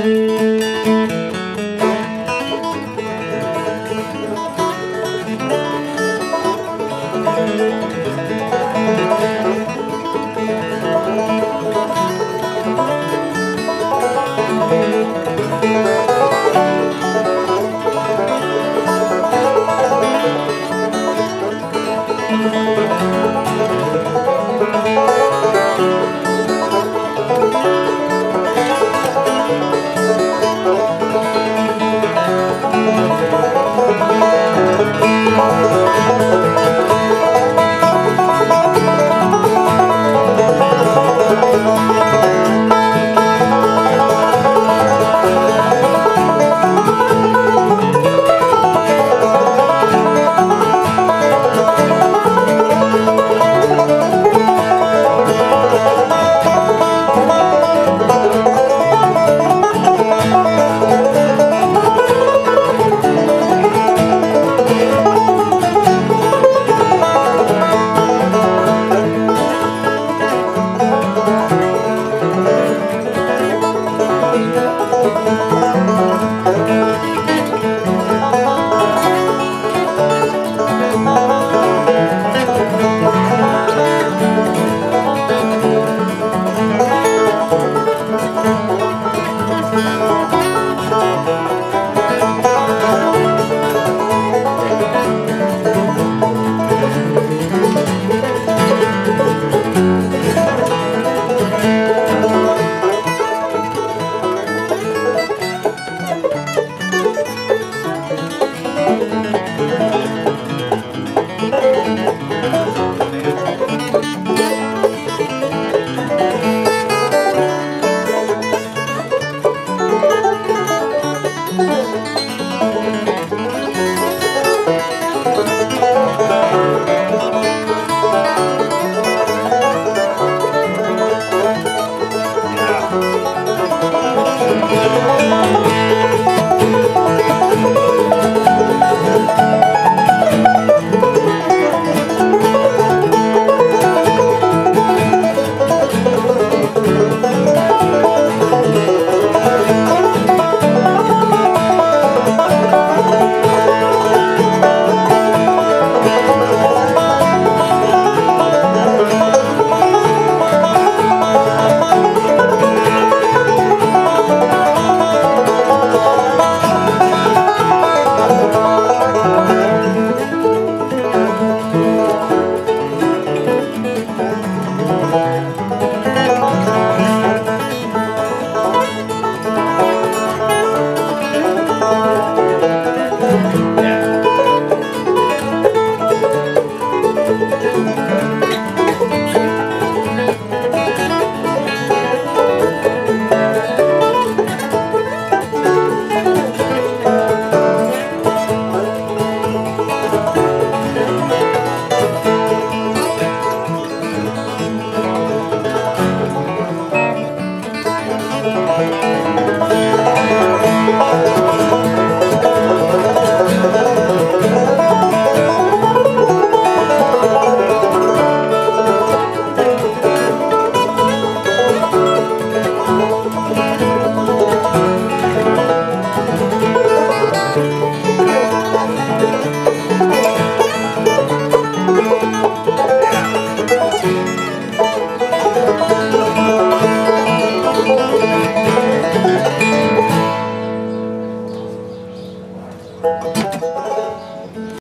Música